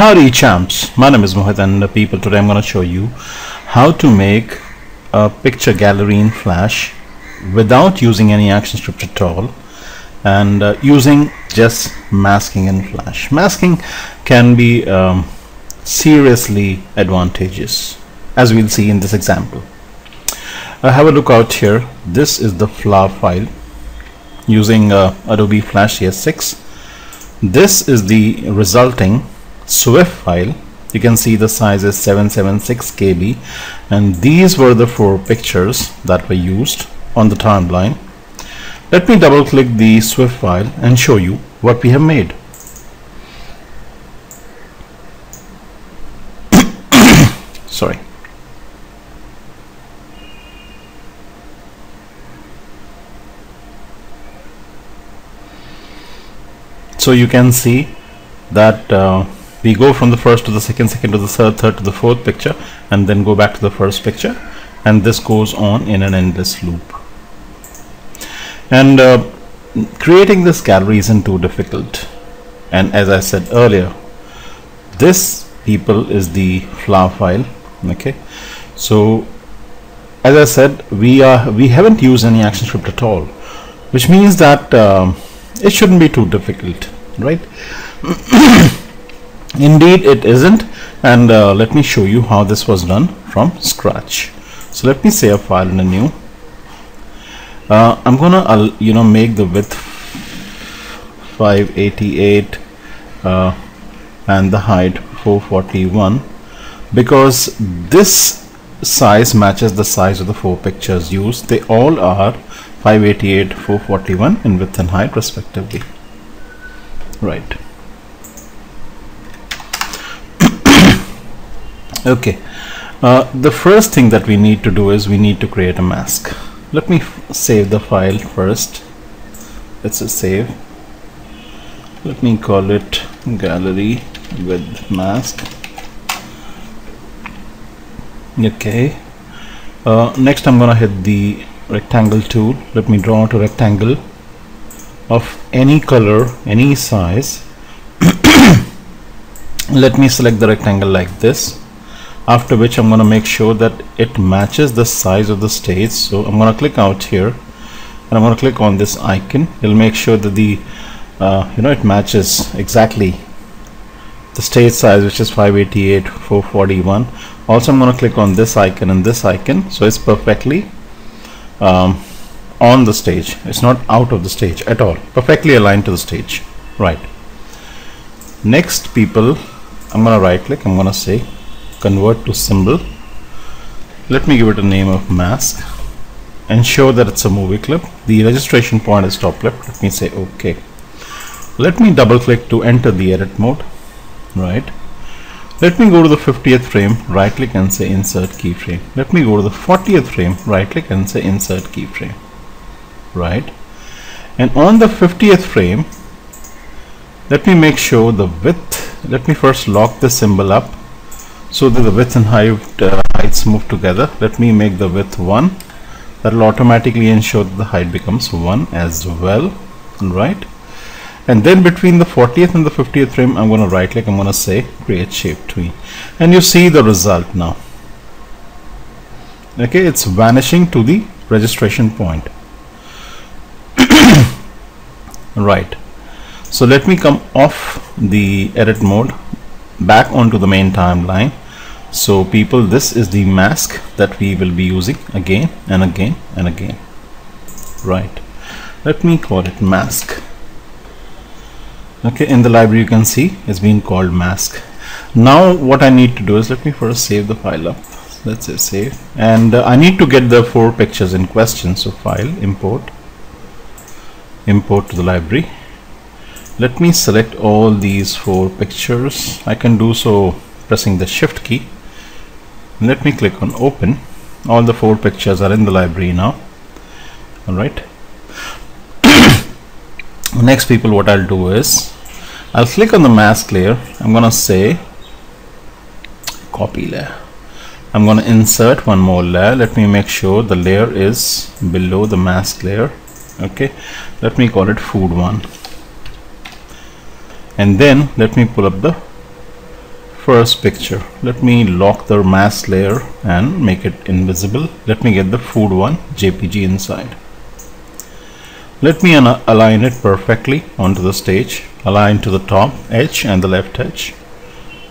Howdy champs, my name is Mohit and uh, people today I'm going to show you how to make a picture gallery in Flash without using any action script at all and uh, using just masking in Flash. Masking can be um, seriously advantageous as we'll see in this example. Uh, have a look out here. This is the FLA file using uh, Adobe Flash CS6. This is the resulting SWF file. You can see the size is 776 KB and these were the four pictures that were used on the timeline. Let me double click the SWF file and show you what we have made. Sorry. So you can see that uh, we go from the first to the second second to the third third to the fourth picture and then go back to the first picture. And this goes on in an endless loop. And uh, creating this gallery isn't too difficult. And as I said earlier this people is the FLA file okay? So as I said we are we haven't used any action script at all which means that um, it shouldn't be too difficult right indeed it isn't. And uh, let me show you how this was done from scratch. So let me save a file in a new. Uh, I'm gonna uh, you know make the width 588 uh, and the height 441 because this size matches the size of the four pictures used. They all are 588 441 in width and height respectively. Right okay. Uh, the first thing that we need to do is we need to create a mask. Let me save the file first. Let's save. Let me call it gallery with mask. Okay. Uh, next I'm gonna hit the rectangle tool. Let me draw out a rectangle of any color any size. Let me select the rectangle like this after which I'm going to make sure that it matches the size of the stage. So I'm going to click out here and I'm going to click on this icon. It'll make sure that the uh, you know it matches exactly the stage size which is 588 441 also I'm going to click on this icon and this icon so it's perfectly um, on the stage. It's not out of the stage at all. Perfectly aligned to the stage. Right. Next people I'm gonna right click. I'm gonna say convert to symbol. Let me give it a name of mask. Ensure that it's a movie clip. The registration point is top left. Let me say ok. Let me double click to enter the edit mode. Right. Let me go to the 50th frame. Right click and say insert keyframe. Let me go to the 40th frame. Right click and say insert keyframe. Right. And on the 50th frame let me make sure the width. Let me first lock the symbol up so the width and height uh, heights move together. Let me make the width 1 that will automatically ensure that the height becomes 1 as well. Right and then between the 40th and the 50th frame I'm going to right click I'm going to say create shape tween. And you see the result now. Okay it's vanishing to the registration point. Right. So let me come off the edit mode back onto the main timeline so people this is the mask that we will be using again and again and again. Right. Let me call it mask. Okay in the library you can see it's been called mask. Now what I need to do is let me first save the file up. Let's say save. And uh, I need to get the four pictures in question. So file import. Import to the library. Let me select all these four pictures. I can do so pressing the shift key let me click on open. All the four pictures are in the library now. Alright next people what I'll do is I'll click on the mask layer. I'm gonna say copy layer. I'm gonna insert one more layer. Let me make sure the layer is below the mask layer. Okay. Let me call it food one. And then let me pull up the first picture. Let me lock the mask layer and make it invisible. Let me get the food one JPG inside. Let me align it perfectly onto the stage align to the top edge and the left edge.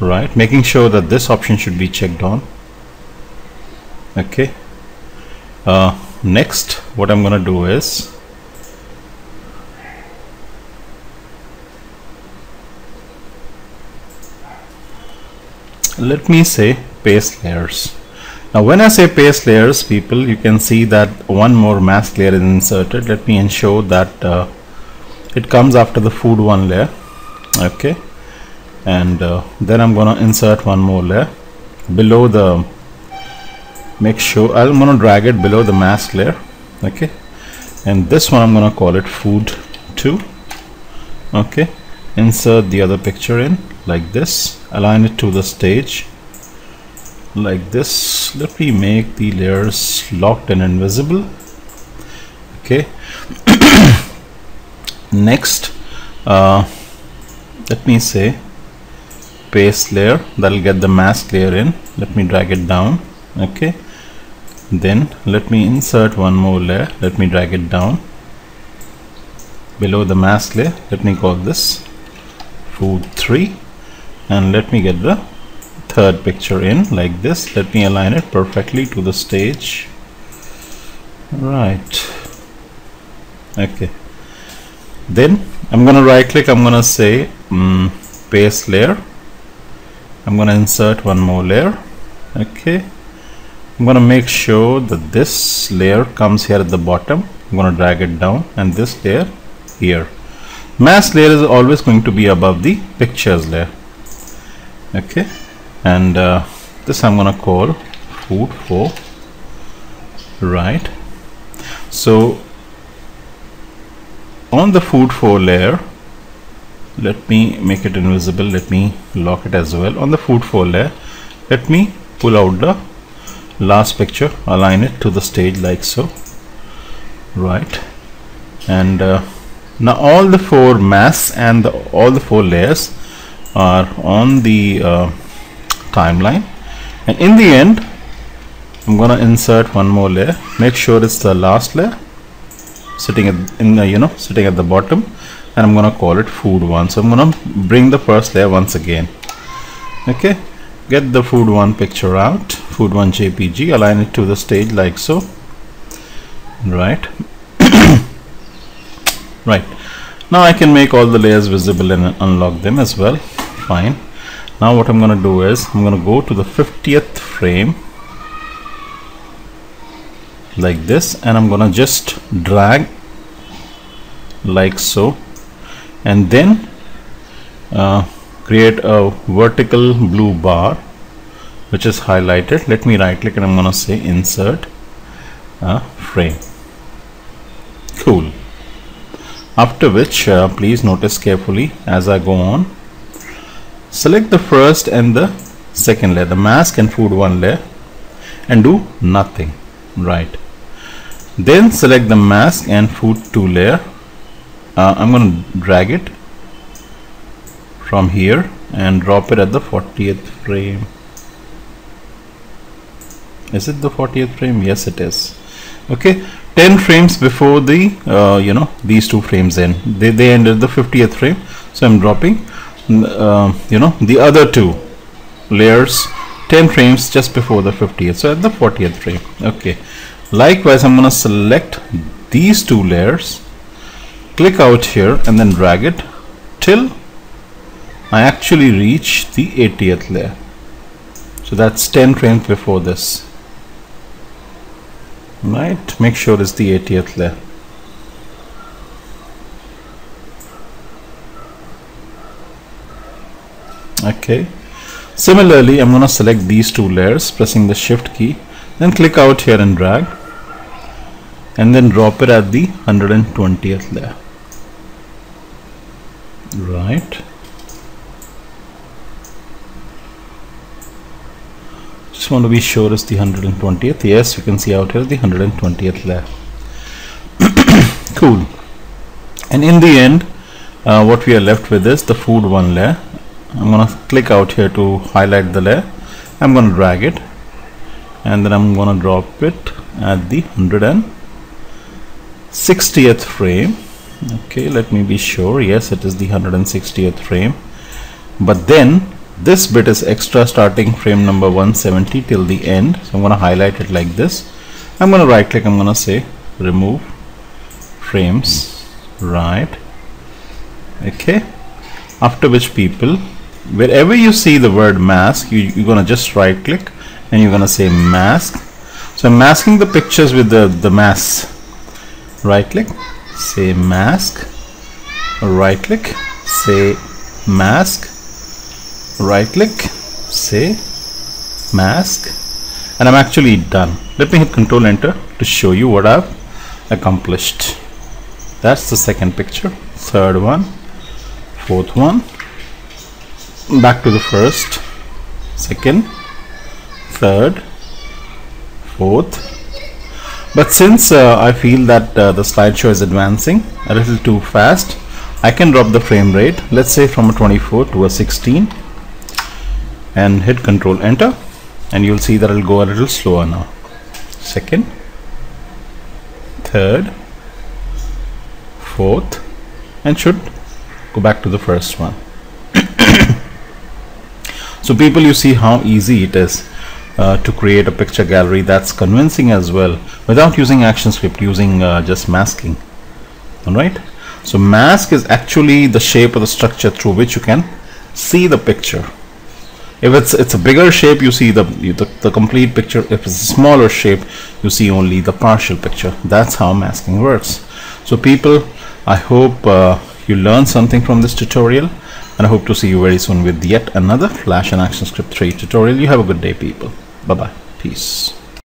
Right making sure that this option should be checked on. Okay. Uh, next what I'm gonna do is let me say paste layers. Now when I say paste layers people you can see that one more mask layer is inserted. Let me ensure that uh, it comes after the food one layer. Okay. And uh, then I'm gonna insert one more layer below the make sure I'm gonna drag it below the mask layer. Okay. And this one I'm gonna call it food 2 okay. Insert the other picture in like this align it to the stage. Like this let me make the layers locked and invisible. Okay. Next uh, let me say paste layer. That'll get the mask layer in. Let me drag it down. Okay. Then let me insert one more layer. Let me drag it down. Below the mask layer let me call this food 3 and let me get the third picture in like this. Let me align it perfectly to the stage. Right. Okay. Then I'm gonna right click I'm gonna say um, paste layer. I'm gonna insert one more layer. Okay. I'm gonna make sure that this layer comes here at the bottom. I'm gonna drag it down and this layer here. Mask layer is always going to be above the pictures layer okay. And uh, this I'm gonna call food for right. So on the food for layer let me make it invisible. Let me lock it as well. On the food 4 layer let me pull out the last picture align it to the stage like so. Right. And uh, now all the four masks and the, all the four layers are on the uh, timeline. And in the end I'm gonna insert one more layer. Make sure it's the last layer sitting at, in the you know sitting at the bottom. And I'm gonna call it food one. So I'm gonna bring the first layer once again. Okay? Get the food one picture out. Food one JPG align it to the stage like so. Right? Right. Now I can make all the layers visible and unlock them as well fine. Now what I'm going to do is I'm going to go to the 50th frame like this and I'm going to just drag like so and then uh, create a vertical blue bar which is highlighted. Let me right click and I'm going to say insert a frame. Cool. After which uh, please notice carefully as I go on select the first and the second layer the mask and food one layer and do nothing right? Then select the mask and food 2 layer. Uh, I'm going to drag it from here and drop it at the 40th frame. Is it the 40th frame? Yes it is. Okay 10 frames before the uh, you know these two frames end. They, they ended the 50th frame so I'm dropping uh, you know the other two layers 10 frames just before the 50th so at the 40th frame. Okay. Likewise I'm gonna select these two layers click out here and then drag it till I actually reach the 80th layer. So that's 10 frames before this. Right? Make sure it's the 80th layer okay. Similarly I'm gonna select these two layers pressing the shift key then click out here and drag and then drop it at the 120th layer. Right. Just want to be sure it's the 120th yes you can see out here the 120th layer. Cool. And in the end uh, what we are left with is the food one layer I'm gonna click out here to highlight the layer. I'm gonna drag it and then I'm gonna drop it at the 160th frame. Okay let me be sure. Yes it is the 160th frame. But then this bit is extra starting frame number 170 till the end. So I'm gonna highlight it like this. I'm gonna right click. I'm gonna say remove frames right? Okay. After which people wherever you see the word mask you, you're gonna just right click and you're gonna say mask. So I'm masking the pictures with the the mask. Right click say mask. Right click say mask. Right click say mask. And I'm actually done. Let me hit control enter to show you what I've accomplished. That's the second picture. Third one. Fourth one back to the first. Second. Third. Fourth. But since uh, I feel that uh, the slideshow is advancing a little too fast I can drop the frame rate let's say from a 24 to a 16 and hit control enter and you'll see that it'll go a little slower now. Second. Third. Fourth. And should go back to the first one so people you see how easy it is uh, to create a picture gallery that's convincing as well without using ActionScript using uh, just masking. Alright? So mask is actually the shape of the structure through which you can see the picture. If it's it's a bigger shape you see the, the, the complete picture. If it's a smaller shape you see only the partial picture. That's how masking works. So people I hope uh, you learned something from this tutorial and I hope to see you very soon with yet another Flash and ActionScript 3 tutorial. You have a good day people. Bye bye. Peace.